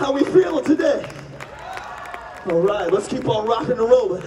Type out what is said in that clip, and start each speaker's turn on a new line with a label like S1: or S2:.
S1: How we feeling today? All right, let's keep on rocking and rolling.